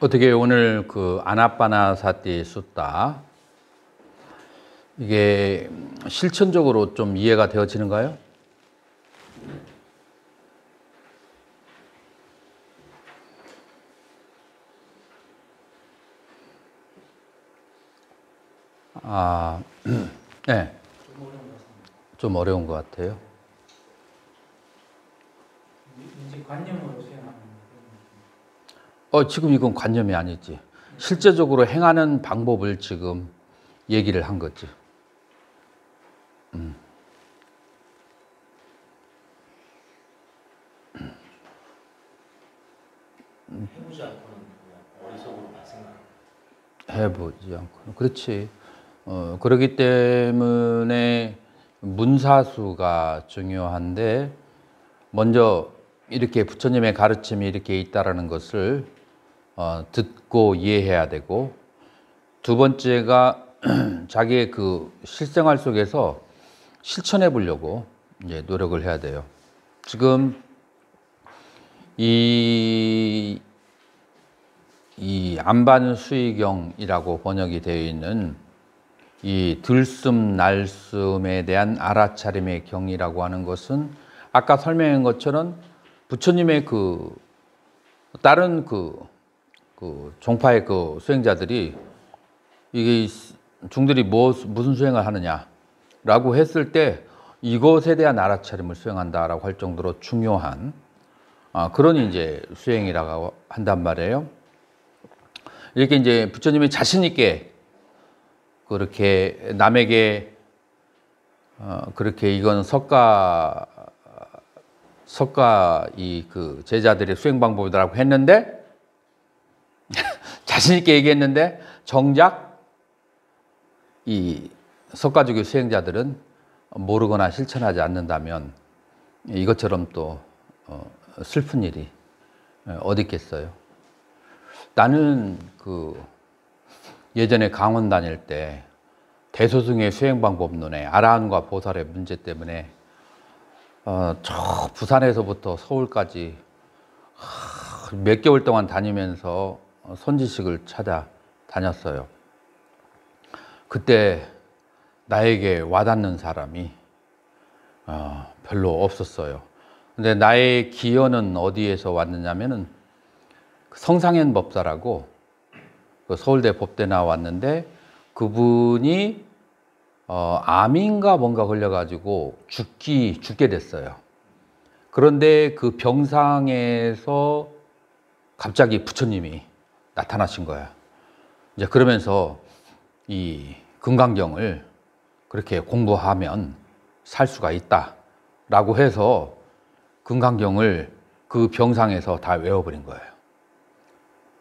어떻게 오늘 그 아나빠나사티 숫다 이게 실천적으로 좀 이해가 되어지는가요? 아, 네. 좀 어려운 것 같아요. 이제 관념으로 수행하는 어, 지금 이건 관념이 아니지. 실제적으로 행하는 방법을 지금 얘기를 한 거지. 음. 해보지 않고는 그냥 어리석으로만 생각. 해보지 않고. 그렇지. 어, 그렇기 때문에 문사수가 중요한데, 먼저 이렇게 부처님의 가르침이 이렇게 있다라는 것을 어, 듣고 이해해야 되고, 두 번째가 자기의 그 실생활 속에서 실천해 보려고 이제 노력을 해야 돼요. 지금 이, 이 안반수의경이라고 번역이 되어 있는 이 들숨 날숨에 대한 알아차림의 경이라고 하는 것은 아까 설명한 것처럼 부처님의 그 다른 그, 그 종파의 그 수행자들이 이게 중들이 뭐, 무슨 수행을 하느냐라고 했을 때 이것에 대한 알아차림을 수행한다라고 할 정도로 중요한 아, 그런 이제 수행이라고 한단 말이에요. 이렇게 이제 부처님이 자신 있게 그렇게 남에게 어, 그렇게 이건 석가 석가 이 그 제자들의 수행 방법이라고 했는데 자신 있게 얘기했는데 정작 이 석가주교 수행자들은 모르거나 실천하지 않는다면 이것처럼 또 어, 슬픈 일이 어디 있겠어요. 나는 그 예전에 강원 다닐 때 대소승의 수행 방법론에 아라한과 보살의 문제 때문에 어, 저 부산에서부터 서울까지 몇 개월 동안 다니면서 선지식을 찾아 다녔어요. 그때 나에게 와닿는 사람이 어, 별로 없었어요. 근데 나의 기여는 어디에서 왔느냐면은 성상현 법사라고 그 서울대 법대 나왔는데 그분이 어, 암인가 뭔가 걸려가지고 죽기 죽게 됐어요. 그런데 그 병상에서 갑자기 부처님이 나타나신 거야. 이제 그러면서 이 금강경을 그렇게 공부하면 살 수가 있다라고 해서 금강경을 그 병상에서 다 외워버린 거예요.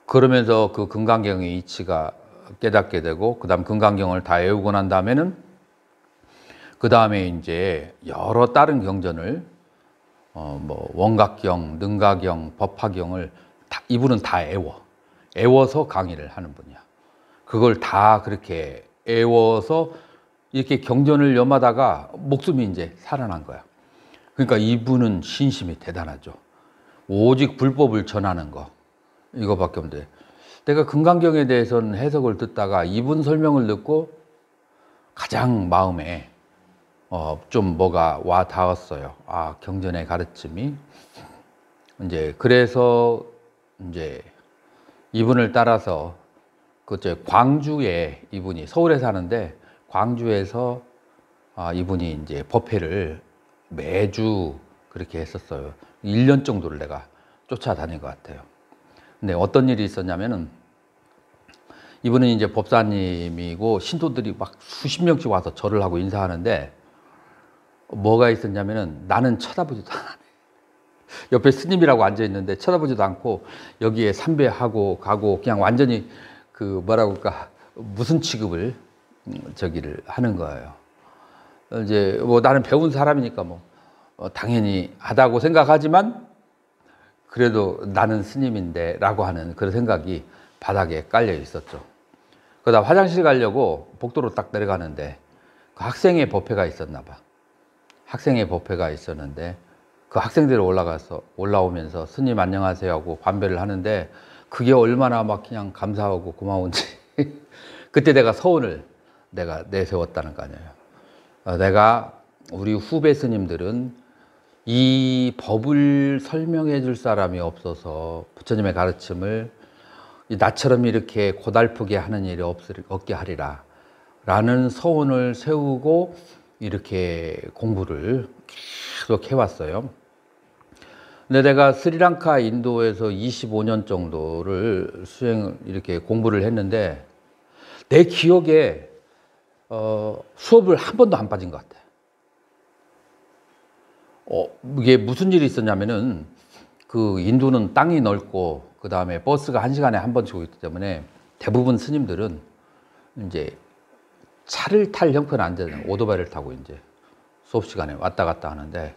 그러면서 그 금강경의 이치가 깨닫게 되고, 그 다음 금강경을 다 외우고 난 다음에는, 그 다음에 이제 여러 다른 경전을, 어, 뭐, 원각경, 능가경, 법화경을 다, 이분은 다 애워. 애워서 강의를 하는 분이야. 그걸 다 그렇게 애워서 이렇게 경전을 염하다가 목숨이 이제 살아난 거야. 그러니까 이분은 신심이 대단하죠. 오직 불법을 전하는 거. 이거밖에 없는데. 내가 금강경에 대해서는 해석을 듣다가 이분 설명을 듣고 가장 마음에 어, 좀 뭐가 와 닿았어요. 아, 경전의 가르침이. 이제 그래서 이제 이분을 따라서 그제 광주에 이분이 서울에 사는데 광주에서 아, 이분이 이제 법회를 매주 그렇게 했었어요. 1년 정도를 내가 쫓아다닌 것 같아요. 근데 어떤 일이 있었냐면은 이분은 이제 법사님이고 신도들이 막 수십 명씩 와서 절을 하고 인사하는데 뭐가 있었냐면은 나는 쳐다보지도 않아. 옆에 스님이라고 앉아 있는데 쳐다보지도 않고 여기에 삼배하고 가고 그냥 완전히 그 뭐라고 할까 무슨 취급을 저기를 하는 거예요. 이제 뭐 나는 배운 사람이니까 뭐 어, 당연히 하다고 생각하지만 그래도 나는 스님인데 라고 하는 그런 생각이 바닥에 깔려 있었죠. 그러다 화장실 가려고 복도로 딱 내려가는데 그 학생의 법회가 있었나 봐. 학생의 법회가 있었는데 그 학생들이 올라가서 올라오면서 스님 안녕하세요 하고 반배를 하는데 그게 얼마나 막 그냥 감사하고 고마운지 그때 내가 서운을 내가 내세웠다는 거 아니에요. 어, 내가 우리 후배 스님들은 이 법을 설명해 줄 사람이 없어서 부처님의 가르침을 이 나처럼 이렇게 고달프게 하는 일이 없게 하리라. 라는 서원을 세우고 이렇게 공부를 계속 해왔어요. 근데 내가 스리랑카 인도에서 25년 정도를 수행 이렇게 공부를 했는데 내 기억에 어, 수업을 한 번도 안 빠진 것 같아. 어, 이게 무슨 일이 있었냐면은 그 인도는 땅이 넓고 그 다음에 버스가 한 시간에 한 번씩 오기 때문에 대부분 스님들은 이제 차를 탈 형편은 안 되잖아요. 오토바이를 타고 이제 수업 시간에 왔다 갔다 하는데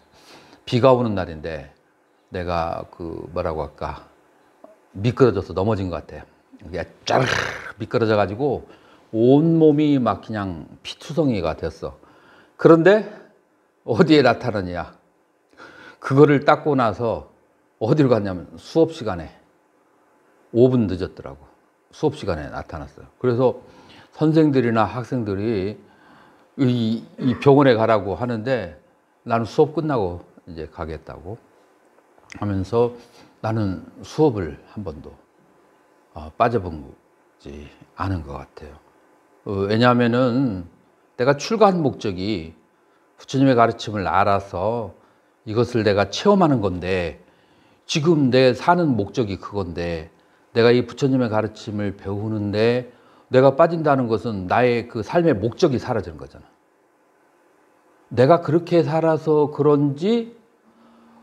비가 오는 날인데 내가 그 뭐라고 할까 미끄러져서 넘어진 것 같아. 이게 쫙 미끄러져 가지고 온 몸이 막 그냥 피투성이가 됐어. 그런데 어디에 나타나냐? 그거를 닦고 나서 어디로 갔냐면 수업 시간에 5분 늦었더라고. 수업 시간에 나타났어요. 그래서 선생들이나 학생들이 이, 이 병원에 가라고 하는데 나는 수업 끝나고 이제 가겠다고 하면서 나는 수업을 한 번도 어, 빠져본지 않은 것 같아요. 어, 왜냐하면은 내가 출가한 목적이 부처님의 가르침을 알아서 이것을 내가 체험하는 건데 지금 내 사는 목적이 그건데 내가 이 부처님의 가르침을 배우는데 내가 빠진다는 것은 나의 그 삶의 목적이 사라지는 거잖아. 내가 그렇게 살아서 그런지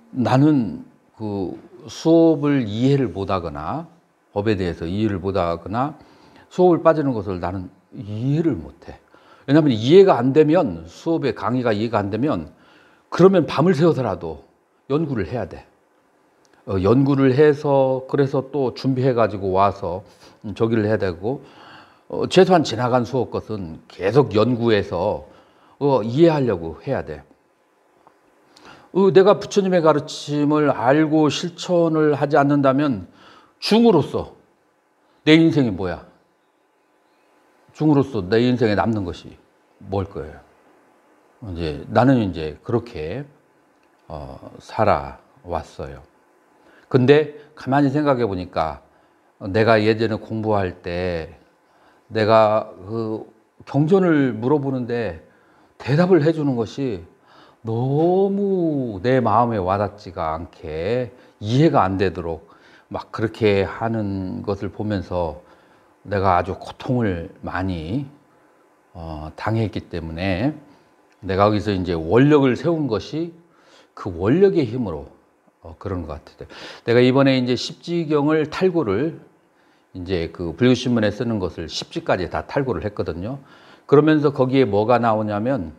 나는 그 수업을 이해를 못하거나 법에 대해서 이해를 못하거나 수업을 빠지는 것을 나는 이해를 못해. 왜냐하면 이해가 안 되면 수업의 강의가 이해가 안 되면 그러면 밤을 새워서라도 연구를 해야 돼. 어, 연구를 해서 그래서 또 준비해 가지고 와서 저기를 해야 되고 어, 최소한 지나간 수업 것은 계속 연구해서 어, 이해하려고 해야 돼. 어, 내가 부처님의 가르침을 알고 실천을 하지 않는다면 중으로서 내 인생이 뭐야? 중으로서 내 인생에 남는 것이 뭘 거예요? 이제 나는 이제 그렇게 어, 살아왔어요. 근데 가만히 생각해 보니까 내가 예전에 공부할 때 내가 그 경전을 물어보는데 대답을 해주는 것이 너무 내 마음에 와닿지가 않게 이해가 안 되도록 막 그렇게 하는 것을 보면서 내가 아주 고통을 많이 어, 당했기 때문에 내가 거기서 이제 원력을 세운 것이 그 원력의 힘으로 어, 그런 것 같아요. 내가 이번에 이제 십지경을 탈고를 이제 그 불교신문에 쓰는 것을 십지까지 다 탈고를 했거든요. 그러면서 거기에 뭐가 나오냐면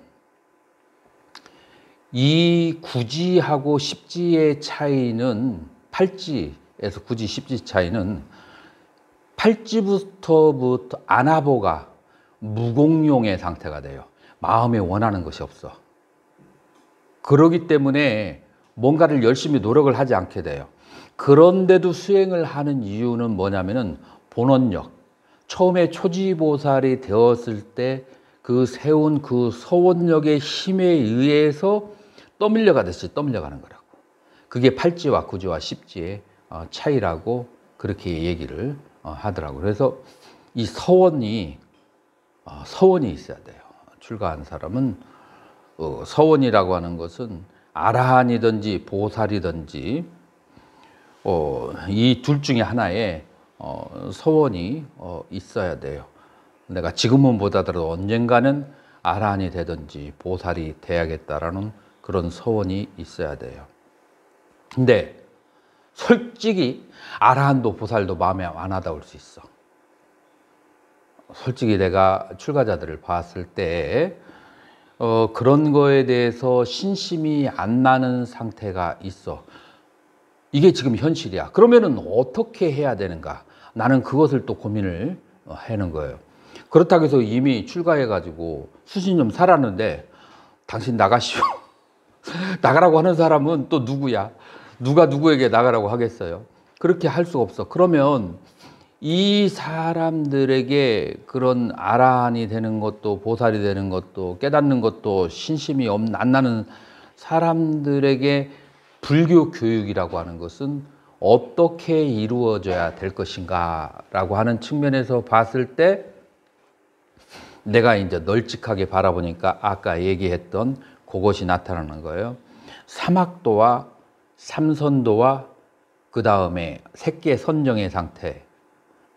이 구지하고 십지의 차이는 팔지에서 구지 십지 차이는 팔지부터부터 아나보가 무공용의 상태가 돼요. 마음에 원하는 것이 없어. 그러기 때문에 뭔가를 열심히 노력을 하지 않게 돼요. 그런데도 수행을 하는 이유는 뭐냐면은 본원력. 처음에 초지보살이 되었을 때 그 세운 그 서원력의 힘에 의해서 떠밀려 가듯이 떠밀려 가는 거라고. 그게 팔지와 구지와 십지의 어, 차이라고 그렇게 얘기를 어, 하더라고요. 그래서 이 서원이 어, 서원이 있어야 돼요. 출가한 사람은 서원이라고 하는 것은 아라한이든지 보살이든지 이 둘 중에 하나에 서원이 있어야 돼요. 내가 지금은 못하더라도 언젠가는 아라한이 되든지 보살이 돼야겠다라는 그런 서원이 있어야 돼요. 근데 솔직히 아라한도 보살도 마음에 안 와닿을 수 있어. 솔직히 내가 출가자들을 봤을 때 어, 그런 거에 대해서 신심이 안 나는 상태가 있어. 이게 지금 현실이야. 그러면은 어떻게 해야 되는가? 나는 그것을 또 고민을 하는 거예요. 그렇다고 해서 이미 출가해가지고 수십 년 살았는데 당신 나가시오. 나가라고 하는 사람은 또 누구야? 누가 누구에게 나가라고 하겠어요? 그렇게 할수 없어. 그러면 이 사람들에게 그런 아라한이 되는 것도 보살이 되는 것도 깨닫는 것도 신심이 없, 안 나는 사람들에게 불교 교육이라고 하는 것은 어떻게 이루어져야 될 것인가라고 하는 측면에서 봤을 때 내가 이제 널찍하게 바라보니까 아까 얘기했던 그것이 나타나는 거예요. 사막도와 삼선도와 그 다음에 새끼 선정의 상태,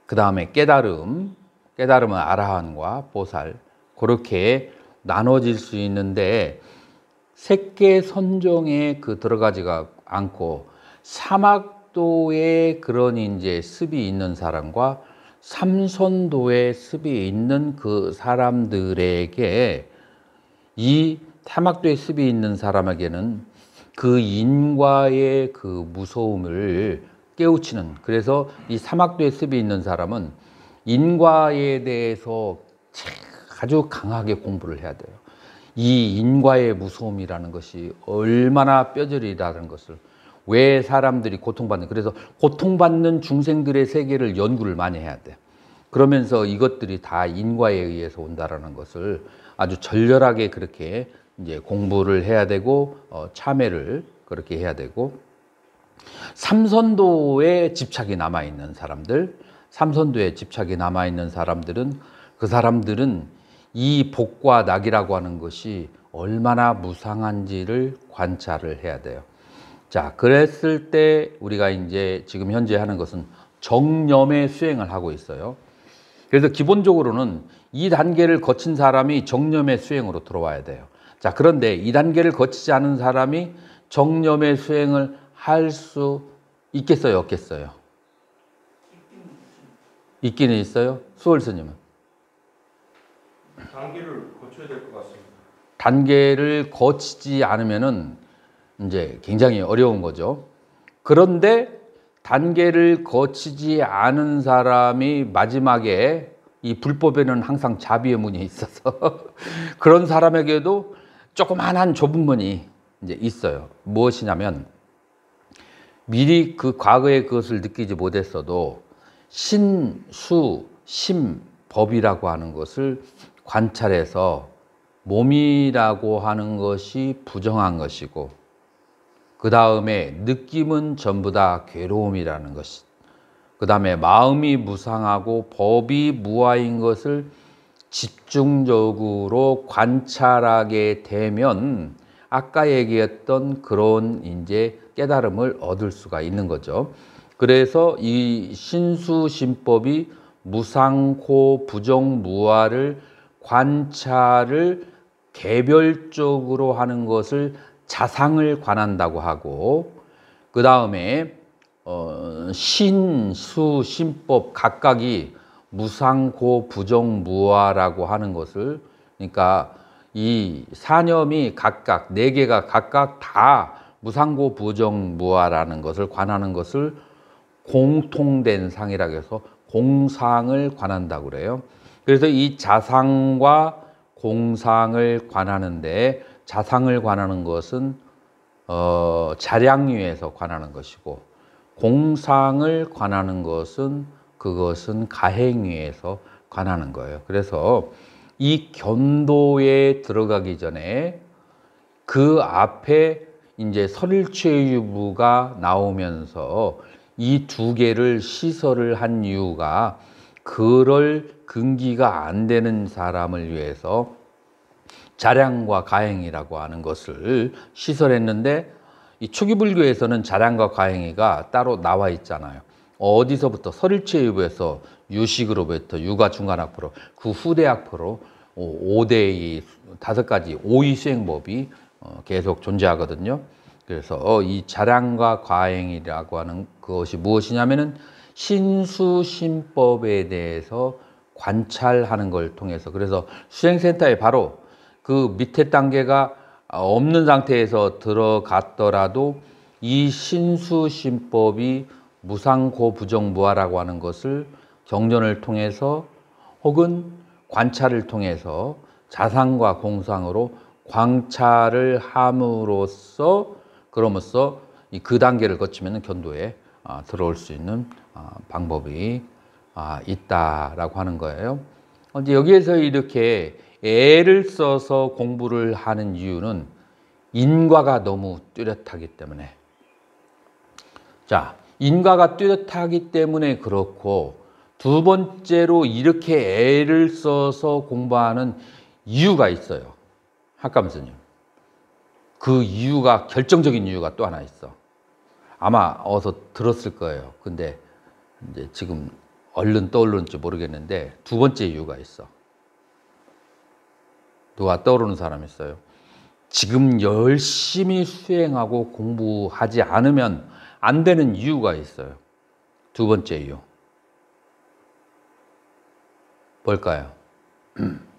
그 다음에 깨달음, 깨달음은 아라한과 보살 그렇게 나눠질 수 있는데 새끼 선정에 그 들어가지가 않고 사막도에 그런 이제 습이 있는 사람과 삼선도에 습이 있는 그 사람들에게 이 사막도에 습이 있는 사람에게는 그 인과의 그 무서움을 깨우치는 그래서 이 사막도에 습이 있는 사람은 인과에 대해서 아주 강하게 공부를 해야 돼요. 이 인과의 무서움이라는 것이 얼마나 뼈저리다는 것을 왜 사람들이 고통받는 그래서 고통받는 중생들의 세계를 연구를 많이 해야 돼. 그러면서 이것들이 다 인과에 의해서 온다라는 것을 아주 절렬하게 그렇게 이제 공부를 해야 되고 어, 참회를 그렇게 해야 되고 삼선도에 집착이 남아 있는 사람들, 삼선도에 집착이 남아 있는 사람들은 그 사람들은 이 복과 낙이라고 하는 것이 얼마나 무상한지를 관찰을 해야 돼요. 자, 그랬을 때 우리가 이제 지금 현재 하는 것은 정념의 수행을 하고 있어요. 그래서 기본적으로는 이 단계를 거친 사람이 정념의 수행으로 들어와야 돼요. 자, 그런데 이 단계를 거치지 않은 사람이 정념의 수행을 할 수 있겠어요, 없겠어요? 있기는 있어요? 수월 스님은? 단계를 거쳐야 될 것 같습니다. 단계를 거치지 않으면은 이제 굉장히 어려운 거죠. 그런데 단계를 거치지 않은 사람이 마지막에 이 불법에는 항상 자비의 문이 있어서 그런 사람에게도 조그만한 좁은 문이 이제 있어요. 무엇이냐면 미리 그 과거의 그것을 느끼지 못했어도 신, 수, 심, 법이라고 하는 것을 관찰해서 몸이라고 하는 것이 부정한 것이고 그 다음에 느낌은 전부 다 괴로움이라는 것이 그 다음에 마음이 무상하고 법이 무아인 것을 집중적으로 관찰하게 되면 아까 얘기했던 그런 이제 깨달음을 얻을 수가 있는 거죠. 그래서 이 신수신법이 무상코 부정무아를 관찰을 개별적으로 하는 것을 자상을 관한다고 하고 그 다음에 어, 신 수 신법 각각이 무상고 부정무아라고 하는 것을 그러니까 이 사념이 각각 네 개가 각각 다 무상고 부정무아라는 것을 관하는 것을 공통된 상이라고 해서 공상을 관한다고 그래요. 그래서 이 자상과 공상을 관하는데 자상을 관하는 것은 어, 자량유에서 관하는 것이고 공상을 관하는 것은 그것은 가행위에서 관하는 거예요. 그래서 이 견도에 들어가기 전에 그 앞에 이제 설일체유부가 나오면서 이 두 개를 시설을 한 이유가 그럴 근기가 안 되는 사람을 위해서 자량과 가행이라고 하는 것을 시설했는데 이 초기 불교에서는 자량과 가행이가 따로 나와 있잖아요. 어디서부터 설일체유부에서 유식으로부터 육아 중간학부로 그 후대학부로 5대의 다섯 가지 오이 수행법이 어, 계속 존재하거든요. 그래서 어, 이 자량과 과행이라고 하는 그것이 무엇이냐면은 신수신법에 대해서 관찰하는 걸 통해서. 그래서 수행센터에 바로 그 밑에 단계가 없는 상태에서 들어갔더라도 이 신수신법이 무상고 부정무아라고 하는 것을 경전을 통해서 혹은 관찰을 통해서 자상과 공상으로 광찰을 함으로써 이그 단계를 거치면 견도에 아, 들어올 수 있는 아, 방법이 아, 있다라고 하는 거예요. 어, 이제 여기에서 이렇게 애를 써서 공부를 하는 이유는 인과가 너무 뚜렷하기 때문에. 자, 인과가 뚜렷하기 때문에 그렇고 두 번째로 이렇게 애를 써서 공부하는 이유가 있어요. 학감 스님. 그 이유가 결정적인 이유가 또 하나 있어. 아마 어서 들었을 거예요. 근데 이제 지금 얼른 떠오르는지 모르겠는데 두 번째 이유가 있어. 누가 떠오르는 사람 있어요? 지금 열심히 수행하고 공부하지 않으면 안 되는 이유가 있어요. 두 번째 이유. 뭘까요?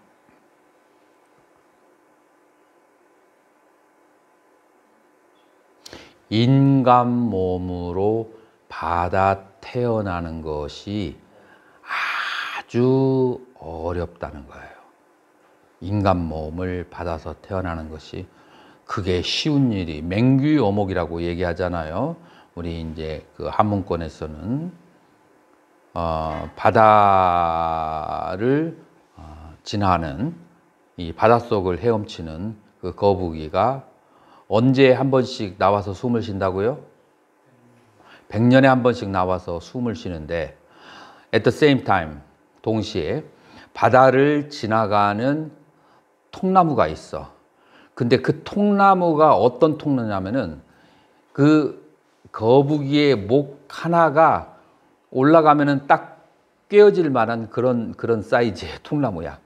인간 몸으로 받아 태어나는 것이 아주 어렵다는 거예요. 인간 몸을 받아서 태어나는 것이 그게 쉬운 일이 맹귀 어목이라고 얘기하잖아요. 우리 이제 그 한문권에서는 어, 바다를 어, 지나는 이 바닷속을 헤엄치는 그 거북이가 언제 한 번씩 나와서 숨을 쉰다고요? 100년에 한 번씩 나와서 숨을 쉬는데 at the same time 동시에 바다를 지나가는 통나무가 있어. 근데 그 통나무가 어떤 통나무냐면은 그 거북이의 목 하나가 올라가면은 딱 꿰어질 만한 그런 그런 사이즈의 통나무야.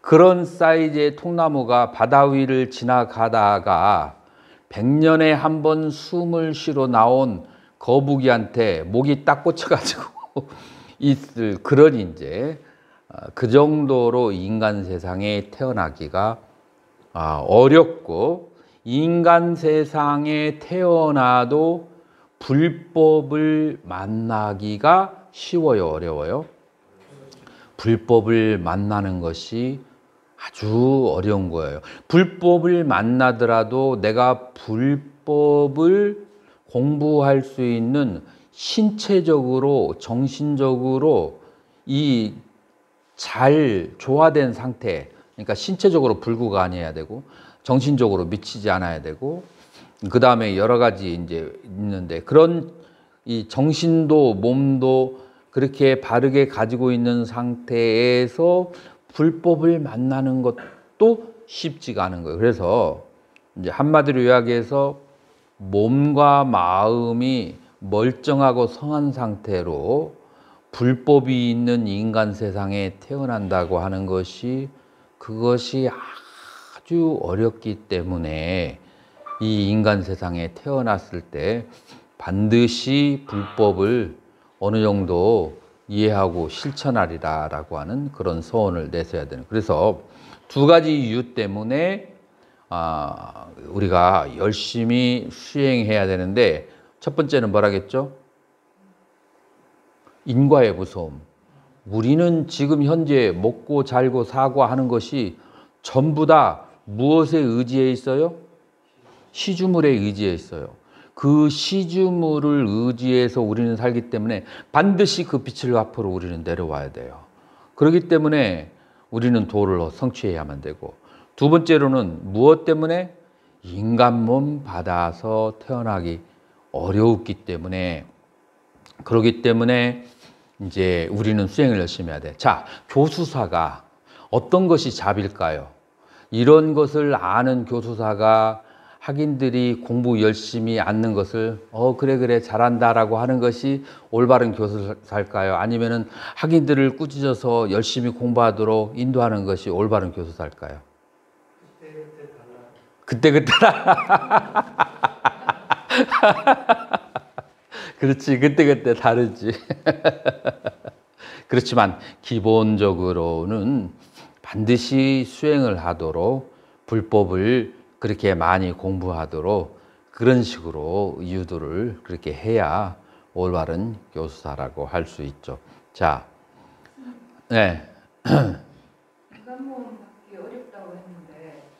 그런 사이즈의 통나무가 바다 위를 지나가다가 100년에 한 번 숨을 쉬러 나온 거북이한테 목이 딱 꽂혀가지고 있을 그런 이제 어, 그 정도로 인간 세상에 태어나기가 아, 어렵고 인간 세상에 태어나도 불법을 만나기가 쉬워요, 어려워요? 불법을 만나는 것이 아주 어려운 거예요. 불법을 만나더라도 내가 불법을 공부할 수 있는 신체적으로, 정신적으로 이 잘 조화된 상태, 그러니까 신체적으로 불구가 아니어야 되고, 정신적으로 미치지 않아야 되고, 그 다음에 여러 가지 이제 있는데, 그런 이 정신도 몸도 그렇게 바르게 가지고 있는 상태에서 불법을 만나는 것도 쉽지가 않은 거예요. 그래서 이제 한마디로 이야기해서 몸과 마음이 멀쩡하고 성한 상태로 불법이 있는 인간 세상에 태어난다고 하는 것이 그것이 아주 어렵기 때문에 이 인간 세상에 태어났을 때 반드시 불법을 어느 정도 이해하고 실천하리라 라고 하는 그런 소원을 내세야 되는. 그래서 두 가지 이유 때문에 아, 우리가 열심히 수행해야 되는데 첫 번째는 뭐라겠죠? 인과의 무서움. 우리는 지금 현재 먹고 잘고 사고 하는 것이 전부 다 무엇에 의지해 있어요? 시주물에 의지해 있어요. 그 시주물을 의지해서 우리는 살기 때문에 반드시 그 빛을 앞으로 우리는 내려와야 돼요. 그렇기 때문에 우리는 도를 성취해야만 되고 두 번째로는 무엇 때문에 인간 몸 받아서 태어나기 어려웠기 때문에 그러기 때문에 이제 우리는 수행을 열심히 해야 돼. 자, 교수사가 어떤 것이 잡일까요? 이런 것을 아는 교수사가 학인들이 공부 열심히 앉는 것을 어 그래 그래 잘한다라고 하는 것이 올바른 교수사일까요? 아니면은 학인들을 꾸짖어서 열심히 공부하도록 인도하는 것이 올바른 교수사일까요? 그때 그때 그 렇지 그때 그때 다르지. 그렇지만 기본적으로는 반드시 수행을 하도록 불법을 그렇게 많이 공부하도록 그런 식으로 유도를 그렇게 해야 올바른 교수사라고 할 수 있죠. 자, 네. 인간몸 받기 어렵다고 했는데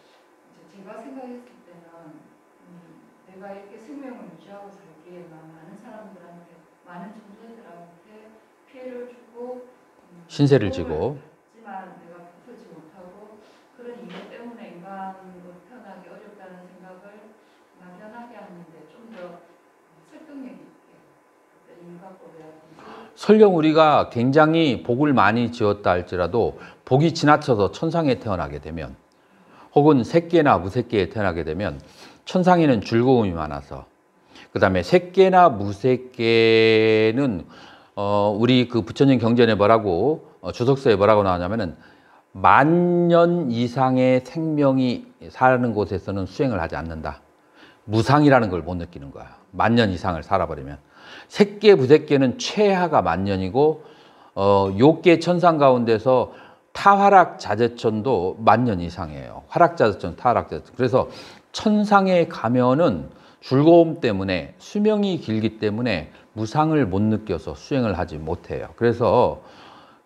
이제 내가 이렇게 생명을 유지하고 살기에 많은 사람들한테 많은 존재들한테 피해를 주고 음, 신세를 지고. 받지만 내가 붙지 못하고 그런 이유 때문에 인간으로 태어나기 어렵다는 생각을 막연하게 하는데 좀 더 설득력 있게 어떤 인과법이라든지 설령 우리가 굉장히 복을 많이 지었다 할지라도 복이 지나쳐서 천상에 태어나게 되면 혹은 새끼나 무새끼에 태어나게 되면 천상에는 즐거움이 많아서 그 다음에 새끼나 무새끼는 어, 우리 그 부처님 경전에 뭐라고 어, 주석서에 뭐라고 나오냐면은 만년 이상의 생명이 사는 곳에서는 수행을 하지 않는다. 무상이라는 걸 못 느끼는 거야. 만년 이상을 살아버리면. 색계 부색계는 최하가 만 년이고 어, 욕계 천상 가운데서 타화락 자재천도 만년 이상이에요. 화락 자재천, 타화락 자재천. 그래서 천상에 가면은 즐거움 때문에 수명이 길기 때문에 무상을 못 느껴서 수행을 하지 못해요. 그래서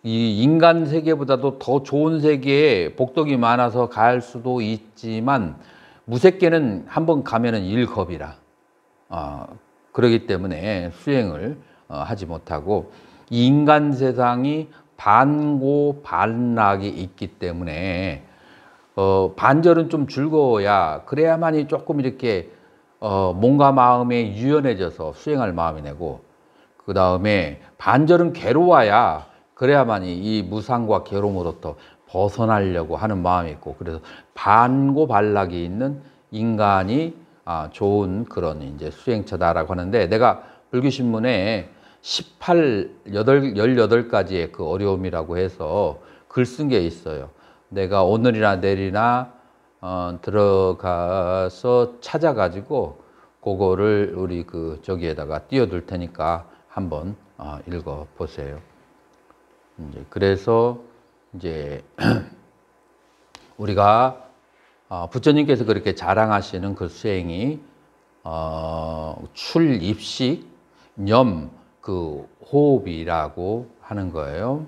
이 인간 세계보다도 더 좋은 세계에 복덕이 많아서 갈 수도 있지만 무색계는 한번 가면은 일겁이라 어, 그러기 때문에 수행을 어, 하지 못하고 이 인간 세상이 반고 반락이 있기 때문에 어, 반절은 좀 즐거워야 그래야만이 조금 이렇게 어, 몸과 마음에 유연해져서 수행할 마음이 내고 그 다음에 반절은 괴로워야 그래야만이 이 무상과 괴로움으로부터 벗어나려고 하는 마음이 있고 그래서 반고반락이 있는 인간이 아, 좋은 그런 이제 수행처다라고 하는데 내가 불교신문에 18, 8, 18가지의 그 어려움이라고 해서 글 쓴 게 있어요. 내가 오늘이나 내일이나 어, 들어가서 찾아가지고 그거를 우리 그 저기에다가 띄워둘 테니까 한번 어, 읽어 보세요. 이제 그래서 이제 우리가 어, 부처님께서 그렇게 자랑하시는 그 수행이 어, 출입식 염 그 호흡이라고 하는 거예요.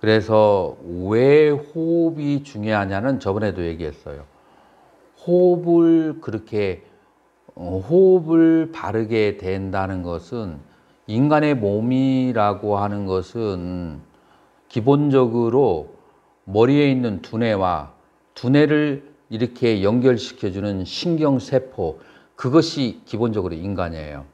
그래서 왜 호흡이 중요하냐는 저번에도 얘기했어요. 호흡을 그렇게 어, 호흡을 바르게 된다는 것은 인간의 몸이라고 하는 것은 기본적으로 머리에 있는 두뇌와 두뇌를 이렇게 연결시켜주는 신경세포, 그것이 기본적으로 인간이에요.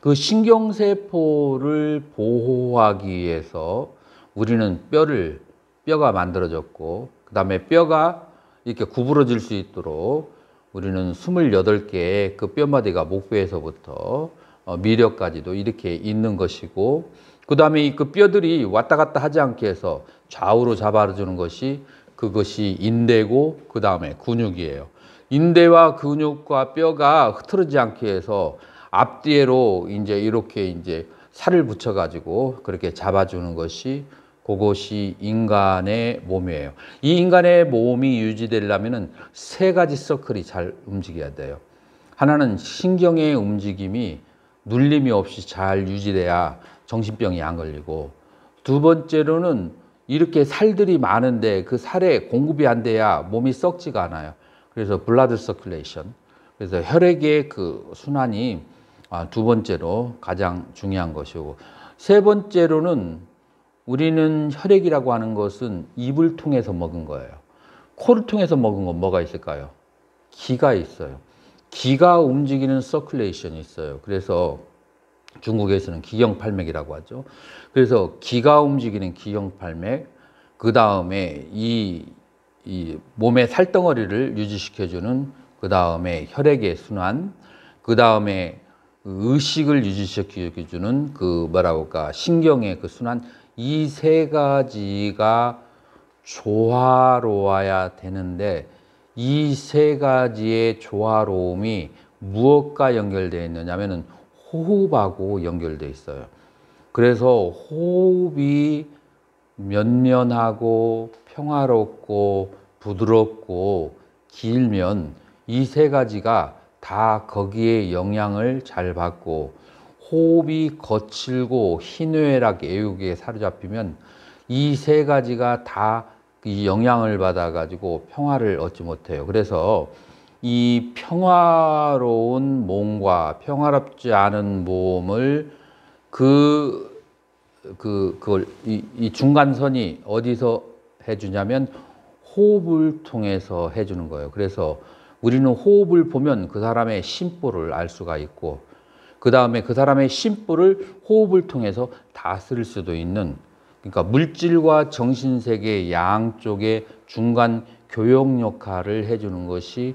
그 신경세포를 보호하기 위해서 우리는 뼈를, 뼈가 만들어졌고, 그 다음에 뼈가 이렇게 구부러질 수 있도록 우리는 28개의 그 뼈마디가 목뼈에서부터 어, 미력까지도 이렇게 있는 것이고, 그 다음에 그 뼈들이 왔다 갔다 하지 않게 해서 좌우로 잡아주는 것이 그것이 인대고, 그 다음에 근육이에요. 인대와 근육과 뼈가 흐트러지지 않게 해서 앞뒤로 이제 이렇게 이제 살을 붙여가지고 그렇게 잡아주는 것이 그것이 인간의 몸이에요. 이 인간의 몸이 유지되려면은 세 가지 서클이 잘 움직여야 돼요. 하나는 신경의 움직임이 눌림이 없이 잘 유지돼야 정신병이 안 걸리고 두 번째로는 이렇게 살들이 많은데 그 살에 공급이 안 돼야 몸이 썩지가 않아요. 그래서 blood circulation. 그래서 혈액의 그 순환이 아, 두 번째로 가장 중요한 것이고 세 번째로는 우리는 혈액이라고 하는 것은 입을 통해서 먹은 거예요. 코를 통해서 먹은 건 뭐가 있을까요? 기가 있어요. 기가 움직이는 서큘레이션이 있어요. 그래서 중국에서는 기경팔맥이라고 하죠. 그래서 기가 움직이는 기경팔맥, 그 다음에 이, 이 몸의 살덩어리를 유지시켜주는 그 다음에 혈액의 순환, 그 다음에 의식을 유지시켜주는 그 뭐라고 할까 신경의 그 순환 이 세 가지가 조화로워야 되는데 이 세 가지의 조화로움이 무엇과 연결되어 있느냐면은 호흡하고 연결되어 있어요. 그래서 호흡이 면면하고 평화롭고 부드럽고 길면 이 세 가지가 다 거기에 영향을 잘 받고 호흡이 거칠고 희뇌락 애욕에 사로잡히면 이 세 가지가 다 이 영향을 받아 가지고 평화를 얻지 못해요. 그래서 이 평화로운 몸과 평화롭지 않은 몸을 그, 그, 그걸, 이, 이 중간선이 어디서 해주냐면 호흡을 통해서 해주는 거예요. 그래서 우리는 호흡을 보면 그 사람의 심보를 알 수가 있고, 그 다음에 그 사람의 심보를 호흡을 통해서 다스릴 수도 있는, 그러니까 물질과 정신세계 양쪽의 중간 교역 역할을 해주는 것이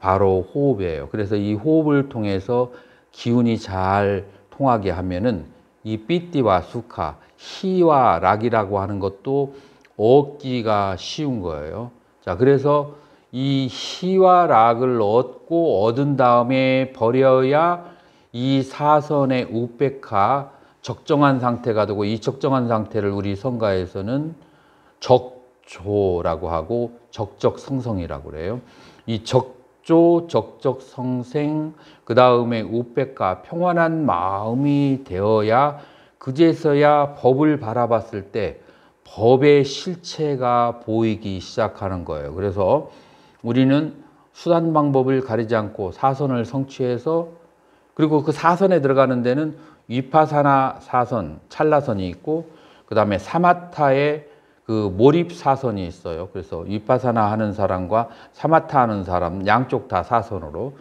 바로 호흡이에요. 그래서 이 호흡을 통해서 기운이 잘 통하게 하면은 이 삐띠와 수카, 희와 락이라고 하는 것도 얻기가 쉬운 거예요. 자, 그래서 이 희와 락을 얻고 얻은 다음에 버려야 이 사선의 우백화 적정한 상태가 되고 이 적정한 상태를 우리 성가에서는 적조라고 하고 적적성성이라고 그래요. 이 적조, 적적성생, 그 다음에 우백과 평안한 마음이 되어야 그제서야 법을 바라봤을 때 법의 실체가 보이기 시작하는 거예요. 그래서 우리는 수단 방법을 가리지 않고 사선을 성취해서 그리고 그 사선에 들어가는 데는 위파사나 사선, 찰나선이 있고 그 다음에 사마타의 그 몰입 사선이 있어요. 그래서 위파사나 하는 사람과 사마타 하는 사람 양쪽 다 사선으로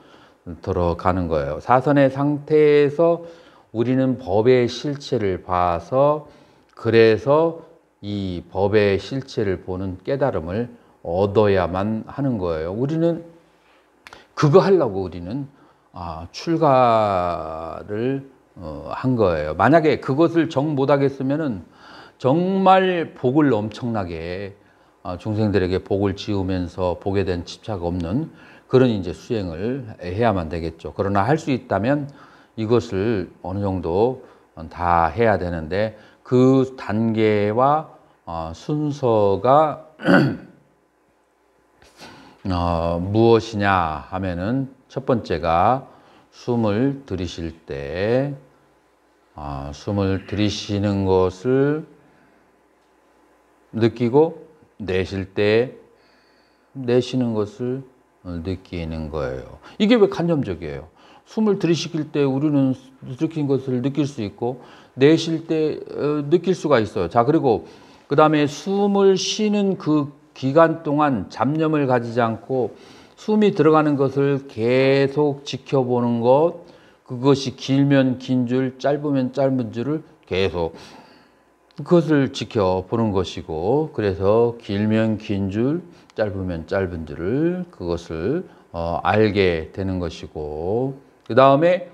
들어가는 거예요. 사선의 상태에서 우리는 법의 실체를 봐서 그래서 이 법의 실체를 보는 깨달음을 얻어야만 하는 거예요. 우리는 그거 하려고 우리는 아, 출가를 어, 한 거예요. 만약에 그것을 정 못하겠으면은 정말 복을 엄청나게 아, 중생들에게 복을 지으면서 복에 대한 집착 없는 그런 이제 수행을 해야만 되겠죠. 그러나 할 수 있다면 이것을 어느 정도 다 해야 되는데 그 단계와 어, 순서가 어, 무엇이냐 하면은 첫 번째가 숨을 들이쉴 때 아, 숨을 들이쉬는 것을 느끼고 내쉴 때 내쉬는 것을 느끼는 거예요. 이게 왜 간접적이에요? 숨을 들이쉬길 때 우리는 들이킨 것을 느낄 수 있고 내쉴 때 어, 느낄 수가 있어요. 자, 그리고 그 다음에 숨을 쉬는 그 기간 동안 잡념을 가지지 않고 숨이 들어가는 것을 계속 지켜보는 것, 그것이 길면 긴 줄, 짧으면 짧은 줄을 계속 그것을 지켜보는 것이고, 그래서 길면 긴 줄, 짧으면 짧은 줄을 그것을 어, 알게 되는 것이고, 그 다음에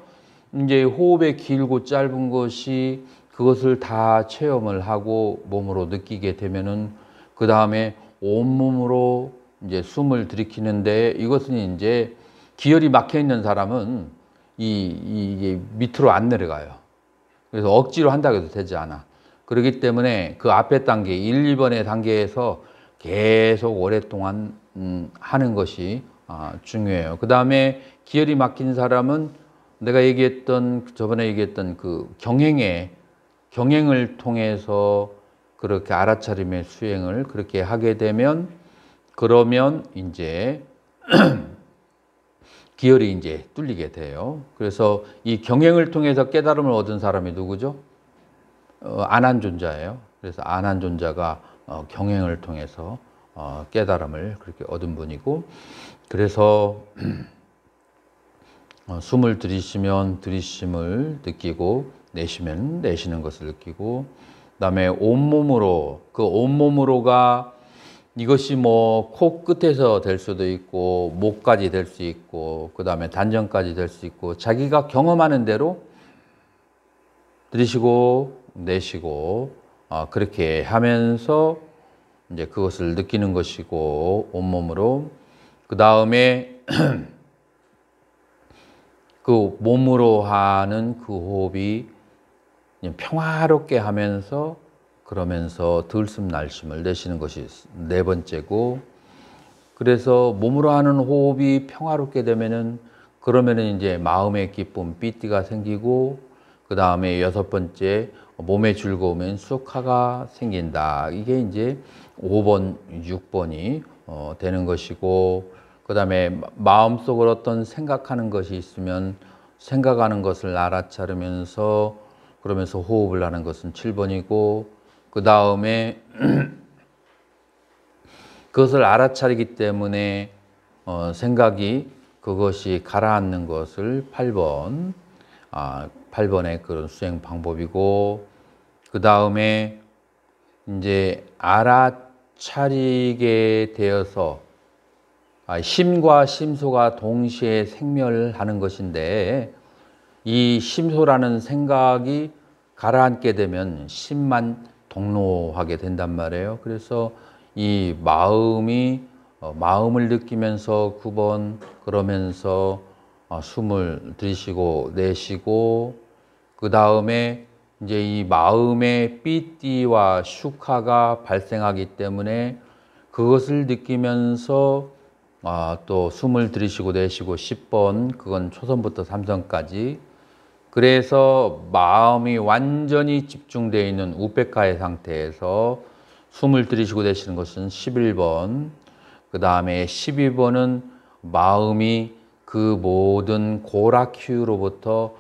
이제 호흡의 길고 짧은 것이 그것을 다 체험을 하고 몸으로 느끼게 되면은 그 다음에 온몸으로 이제 숨을 들이키는데 이것은 이제 기혈이 막혀 있는 사람은 이, 이게 밑으로 안 내려가요. 그래서 억지로 한다고 해도 되지 않아. 그렇기 때문에 그 앞에 단계, 1, 2번의 단계에서 계속 오랫동안 음, 하는 것이 아, 중요해요. 그 다음에 기혈이 막힌 사람은 내가 얘기했던, 저번에 얘기했던 그 경행에, 경행을 통해서 그렇게 알아차림의 수행을 그렇게 하게 되면 그러면 이제 기혈이 이제 뚫리게 돼요. 그래서 이 경행을 통해서 깨달음을 얻은 사람이 누구죠? 어, 안한존자예요. 그래서 안한존자가 어, 경행을 통해서 어, 깨달음을 그렇게 얻은 분이고, 그래서 어, 숨을 들이쉬면 들이쉼을 느끼고 내쉬면 내쉬는 것을 느끼고, 그다음에 온몸으로 그 온몸으로가 이것이 뭐 코 끝에서 될 수도 있고 목까지 될 수 있고 그 다음에 단전까지 될 수 있고 자기가 경험하는 대로 들이쉬고 내쉬고 어, 그렇게 하면서 이제 그것을 느끼는 것이고 온몸으로. 그 다음에 그 몸으로 하는 그 호흡이 평화롭게 하면서 그러면서 들숨 날숨을 내쉬는 것이 네 번째고 그래서 몸으로 하는 호흡이 평화롭게 되면은 그러면은 이제 마음의 기쁨 삐띠가 생기고 그 다음에 여섯 번째 몸의 즐거움엔 수카가 생긴다. 이게 이제 5번, 6번이 어, 되는 것이고 그 다음에 마음속으로 어떤 생각하는 것이 있으면 생각하는 것을 알아차리면서 그러면서 호흡을 하는 것은 7번이고 그 다음에 그것을 알아차리기 때문에 어, 생각이 그것이 가라앉는 것을 8번 아, 8번의 그런 수행 방법이고 그 다음에 이제 알아차리게 되어서 아, 심과 심소가 동시에 생멸하는 것인데 이 심소라는 생각이 가라앉게 되면 심만 동로하게 된단 말이에요. 그래서 이 마음이 어, 마음을 느끼면서 9번 그러면서 어, 숨을 들이쉬고 내쉬고 그 다음에 이제 이 마음의 삐띠와 슈카가 발생하기 때문에 그것을 느끼면서 아, 또 숨을 들이쉬고 내쉬고 10번 그건 초선부터 삼선까지 그래서 마음이 완전히 집중되어 있는 우백가의 상태에서 숨을 들이쉬고 내쉬는 것은 11번 그 다음에 12번은 마음이 그 모든 고라큐로부터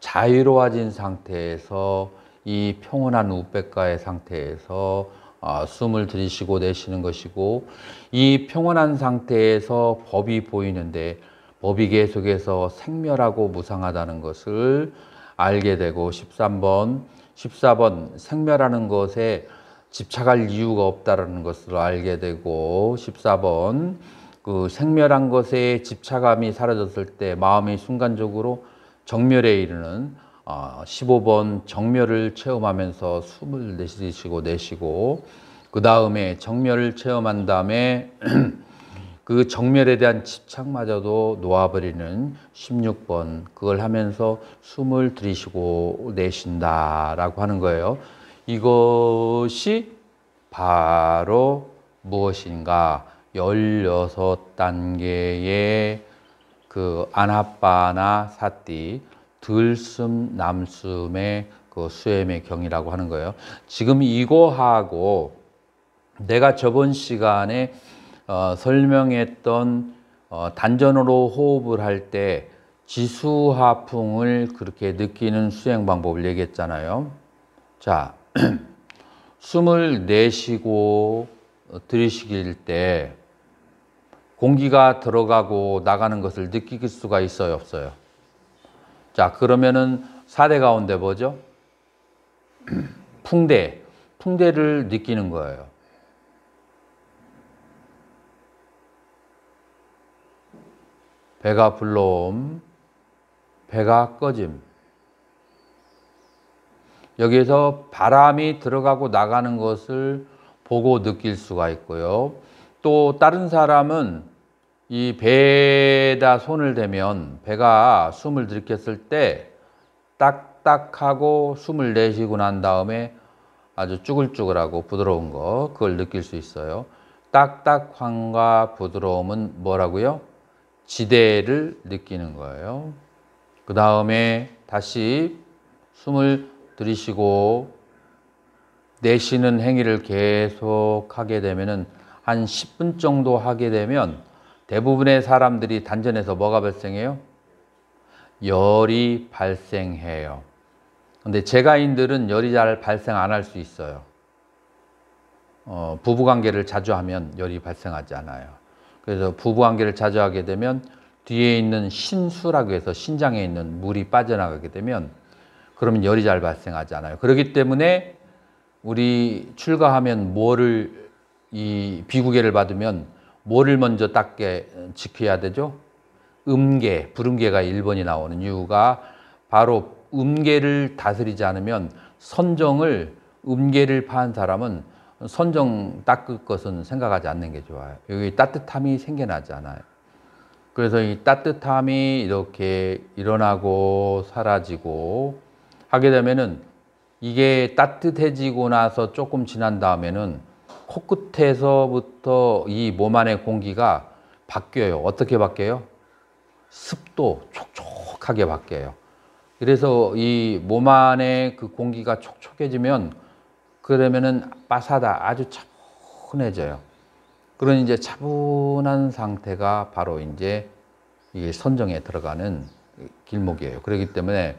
자유로워진 상태에서 이 평온한 우백가의 상태에서 아, 숨을 들이쉬고 내쉬는 것이고 이 평온한 상태에서 법이 보이는데 법이 계속해서 생멸하고 무상하다는 것을 알게 되고 13번 14번 생멸하는 것에 집착할 이유가 없다라는 것을 알게 되고 14번 그 생멸한 것에 집착함이 사라졌을 때 마음이 순간적으로 정멸에 이르는 어, 15번 정멸을 체험하면서 숨을 내쉬시고 내쉬고 그 다음에 정멸을 체험한 다음에 그 정멸에 대한 집착마저도 놓아버리는 16번 그걸 하면서 숨을 들이쉬고 내쉰다라고 하는 거예요. 이것이 바로 무엇인가? 16단계의 그 아나빠나 사띠 들숨 남숨의 그 수엠의 경이라고 하는 거예요. 지금 이거하고 내가 저번 시간에 어, 설명했던 어, 단전으로 호흡을 할 때 지수하풍을 그렇게 느끼는 수행 방법을 얘기했잖아요. 자, 숨을 내쉬고 들이쉬길 때 공기가 들어가고 나가는 것을 느낄 수가 있어요, 없어요? 자, 그러면은 사대 가운데 뭐죠? 풍대, 풍대를 느끼는 거예요. 배가 불러옴, 배가 꺼짐. 여기에서 바람이 들어가고 나가는 것을 보고 느낄 수가 있고요. 또 다른 사람은 이 배에다 손을 대면 배가 숨을 들이켰을 때 딱딱하고 숨을 내쉬고 난 다음에 아주 쭈글쭈글하고 부드러운 거 그걸 느낄 수 있어요. 딱딱함과 부드러움은 뭐라고요? 지대를 느끼는 거예요. 그 다음에 다시 숨을 들이쉬고 내쉬는 행위를 계속 하게 되면은 한 10분 정도 하게 되면 대부분의 사람들이 단전에서 뭐가 발생해요? 열이 발생해요. 근데 제가인들은 열이 잘 발생 안 할 수 있어요. 어, 부부관계를 자주 하면 열이 발생하지 않아요. 그래서 부부관계를 자주 하게 되면 뒤에 있는 신수라고 해서 신장에 있는 물이 빠져나가게 되면 그러면 열이 잘 발생하지 않아요. 그렇기 때문에 우리 출가하면 뭐를 이 비구계를 받으면 뭐를 먼저 닦게 지켜야 되죠? 음계, 불음계가 1번이 나오는 이유가 바로 음계를 다스리지 않으면 선정을 음계를 파한 사람은 선정 닦을 것은 생각하지 않는 게 좋아요. 여기 따뜻함이 생겨나지 않아요. 그래서 이 따뜻함이 이렇게 일어나고 사라지고 하게 되면은 이게 따뜻해지고 나서 조금 지난 다음에는 코끝에서부터 이 몸 안의 공기가 바뀌어요. 어떻게 바뀌어요? 습도 촉촉하게 바뀌어요. 그래서 이 몸 안에 그 공기가 촉촉해지면 그러면은 바사다 아주 차분해져요. 그런 이제 차분한 상태가 바로 이제 이게 선정에 들어가는 길목이에요. 그렇기 때문에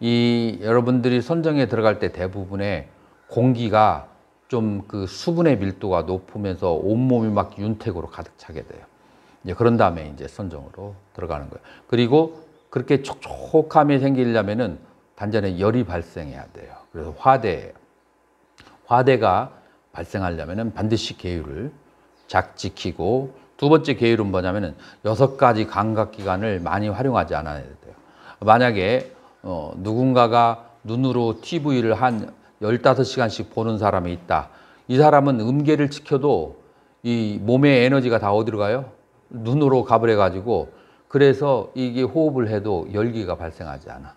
이 여러분들이 선정에 들어갈 때 대부분의 공기가 좀 그 수분의 밀도가 높으면서 온몸이 막 윤택으로 가득 차게 돼요. 이제 그런 다음에 이제 선정으로 들어가는 거예요. 그리고 그렇게 촉촉함이 생기려면은 단전에 열이 발생해야 돼요. 그래서 화대, 화대가 발생하려면은 반드시 계율을 작 지키고 두 번째 계율은 뭐냐면은 여섯 가지 감각 기관을 많이 활용하지 않아야 돼요. 만약에 어, 누군가가 눈으로 TV를 한 15시간씩 보는 사람이 있다. 이 사람은 음계를 지켜도 이 몸의 에너지가 다 어디로 가요? 눈으로 가버려 가지고 그래서 이게 호흡을 해도 열기가 발생하지 않아.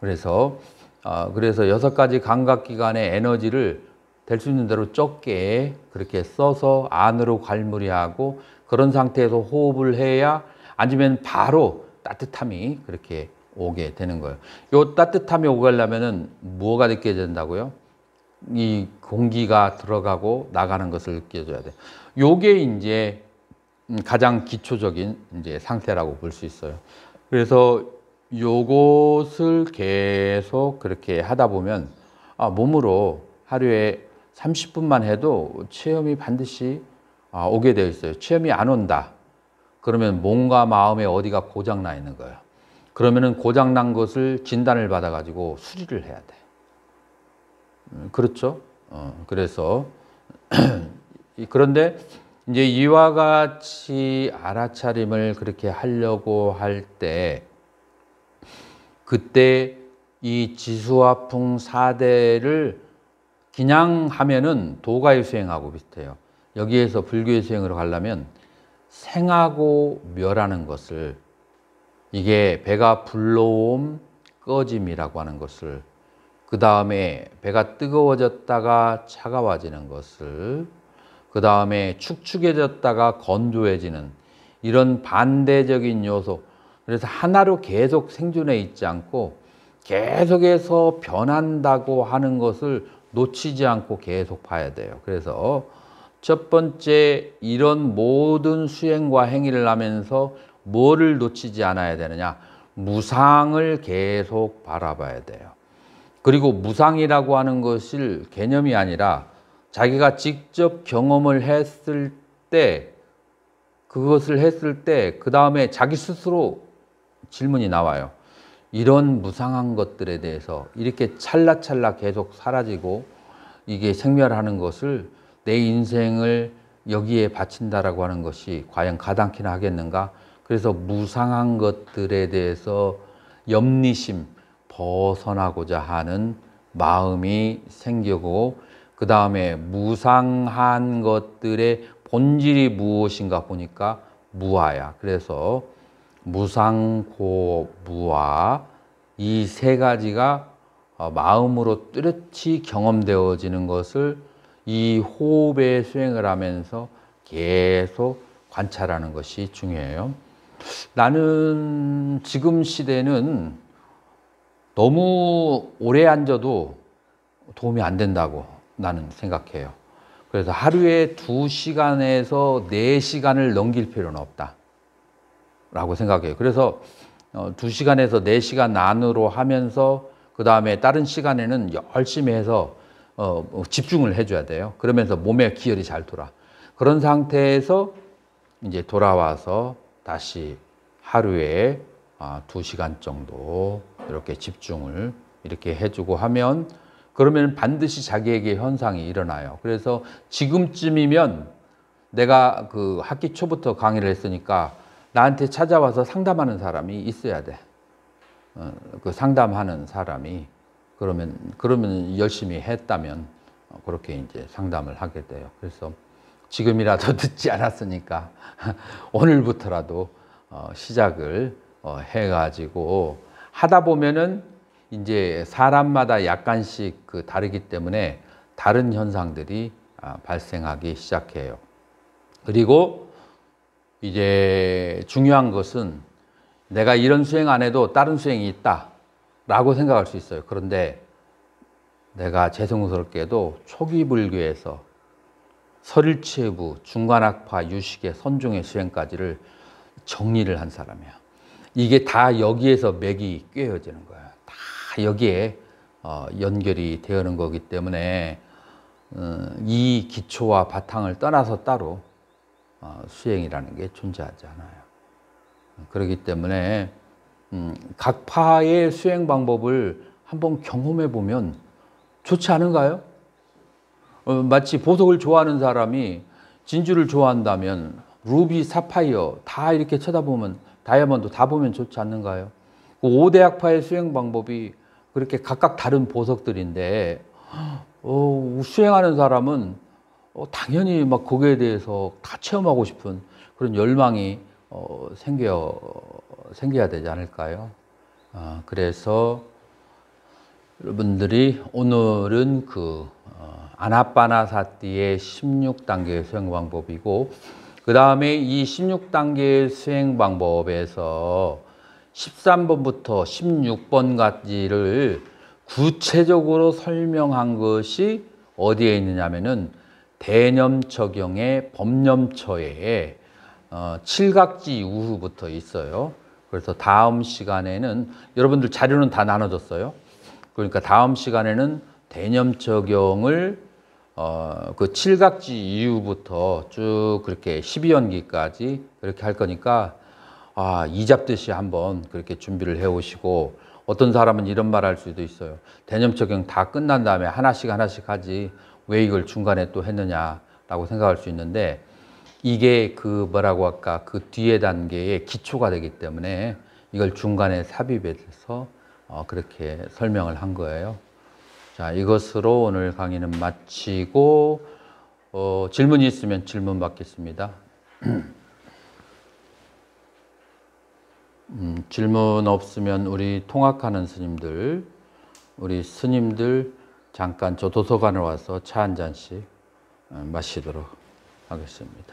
그래서 어, 그래서 여섯 가지 감각 기관의 에너지를 될 수 있는 대로 적게 그렇게 써서 안으로 갈무리하고 그런 상태에서 호흡을 해야 아니면 바로 따뜻함이 그렇게 오게 되는 거예요. 요 따뜻함이 오가려면은 뭐가 느껴진다고요? 이 공기가 들어가고 나가는 것을 느껴줘야 돼. 요게 이제 음, 가장 기초적인 이제 상태라고 볼 수 있어요. 그래서 요것을 계속 그렇게 하다 보면 아, 몸으로 하루에 30분만 해도 체험이 반드시 아, 오게 되어 있어요. 체험이 안 온다. 그러면 몸과 마음에 어디가 고장 나 있는 거예요. 그러면은 고장 난 것을 진단을 받아 가지고 수리를 해야 돼. 음, 그렇죠? 어, 그래서 이- 그런데 이제 이와 같이 알아차림을 그렇게 하려고 할 때 그때 이 지수화풍 사대를 그냥 하면은 도가의 수행하고 비슷해요. 여기에서 불교의 수행으로 가려면 생하고 멸하는 것을 이게 배가 불러옴 꺼짐이라고 하는 것을 그 다음에 배가 뜨거워졌다가 차가워지는 것을 그 다음에 축축해졌다가 건조해지는 이런 반대적인 요소 그래서 하나로 계속 생존해 있지 않고 계속해서 변한다고 하는 것을 놓치지 않고 계속 봐야 돼요. 그래서 첫 번째 이런 모든 수행과 행위를 하면서 뭐를 놓치지 않아야 되느냐? 무상을 계속 바라봐야 돼요. 그리고 무상이라고 하는 것을 개념이 아니라 자기가 직접 경험을 했을 때 그것을 했을 때 그 다음에 자기 스스로 질문이 나와요. 이런 무상한 것들에 대해서 이렇게 찰나찰나 계속 사라지고 이게 생멸하는 것을 내 인생을 여기에 바친다라고 하는 것이 과연 가당키나 하겠는가? 그래서 무상한 것들에 대해서 염리심 벗어나고자 하는 마음이 생기고 그 다음에 무상한 것들의 본질이 무엇인가 보니까 무아야. 그래서 무상고 무아 이세 가지가 어, 마음으로 뚜렷이 경험되어지는 것을 이 호흡의 수행을 하면서 계속 관찰하는 것이 중요해요. 나는 지금 시대는 너무 오래 앉아도 도움이 안 된다고 나는 생각해요. 그래서 하루에 두 시간에서 네 시간을 넘길 필요는 없다. 라고 생각해요. 그래서 어, 두 시간에서 네 시간 안으로 하면서 그 다음에 다른 시간에는 열심히 해서 어, 뭐 집중을 해줘야 돼요. 그러면서 몸의 기혈이 잘 돌아. 그런 상태에서 이제 돌아와서 다시 하루에 아, 두 시간 정도 이렇게 집중을 이렇게 해주고 하면 그러면 반드시 자기에게 현상이 일어나요. 그래서 지금쯤이면 내가 그 학기 초부터 강의를 했으니까 나한테 찾아와서 상담하는 사람이 있어야 돼. 어, 그 상담하는 사람이 그러면 그러면 열심히 했다면 어, 그렇게 이제 상담을 하게 돼요. 그래서 지금이라도 듣지 않았으니까 오늘부터라도 어, 시작을 어, 해가지고 하다 보면은 이제 사람마다 약간씩 그 다르기 때문에 다른 현상들이 아, 발생하기 시작해요. 그리고 이제 중요한 것은 내가 이런 수행 안 해도 다른 수행이 있다. 라고 생각할 수 있어요. 그런데 내가 죄송스럽게도 초기 불교에서 설일체부, 중간학파, 유식의 선종의 수행까지를 정리를 한 사람이야. 이게 다 여기에서 맥이 꿰어지는 거야. 다 여기에 어, 연결이 되어는 거기 때문에 어, 이 기초와 바탕을 떠나서 따로 어, 수행이라는 게 존재하지 않아요. 그렇기 때문에 음, 각 파의 수행 방법을 한번 경험해 보면 좋지 않은가요? 어, 마치 보석을 좋아하는 사람이 진주를 좋아한다면 루비, 사파이어 다 이렇게 쳐다보면 다이아몬드 다 보면 좋지 않는가요? 그 5대 학파의 수행 방법이 그렇게 각각 다른 보석들인데 어, 수행하는 사람은 어, 당연히 막 거기에 대해서 다 체험하고 싶은 그런 열망이 어, 생겨 생겨야 되지 않을까요? 아, 그래서 여러분들이 오늘은 그 어, 아나빠나사띠의 16단계의 수행 방법이고 그 다음에 이 16단계의 수행 방법에서 13번부터 16번까지를 구체적으로 설명한 것이 어디에 있느냐면은 대념 적용의 법념 처에 어, 칠각지 이후부터 있어요. 그래서 다음 시간에는 여러분들 자료는 다 나눠졌어요. 그러니까 다음 시간에는 대념 적용을 어, 그 칠각지 이후부터 쭉 그렇게 12연기까지 그렇게 할 거니까 아, 이 잡듯이 한번 그렇게 준비를 해 오시고 어떤 사람은 이런 말 할 수도 있어요. 대념 적용 다 끝난 다음에 하나씩 하나씩 하지 왜 이걸 중간에 또 했느냐라고 생각할 수 있는데 이게 그 뭐라고 할까 그 뒤에 단계의 기초가 되기 때문에 이걸 중간에 삽입해서 어, 그렇게 설명을 한 거예요. 자, 이것으로 오늘 강의는 마치고 어, 질문이 있으면 질문 받겠습니다. 음, 질문 없으면 우리 통학하는 스님들, 우리 스님들 잠깐 저 도서관에 와서 차 한 잔씩 어, 마시도록 하겠습니다.